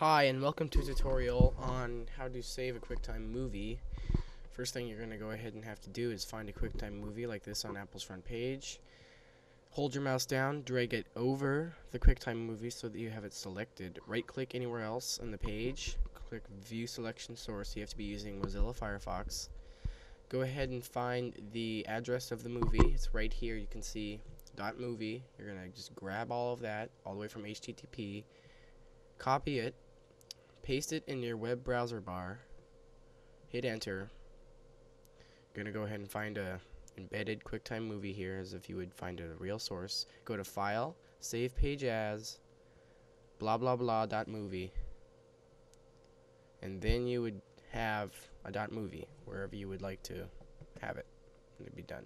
Hi and welcome to a tutorial on how to save a QuickTime movie. First thing you're going to go ahead and have to do is find a QuickTime movie like this on Apple's front page. Hold your mouse down, drag it over the QuickTime movie so that you have it selected. Right click anywhere else on the page, click view selection source. You have to be using Mozilla Firefox. Go ahead and find the address of the movie. It's right here. You can see movie. You're going to just grab all of that all the way from HTTP copy it, paste it in your web browser bar, hit enter. Gonna go ahead and find a embedded QuickTime movie here as if you would find a real source. Go to File, Save Page As, blah blah blah dot movie, and then you would have a dot movie wherever you would like to have it, and it'd be done.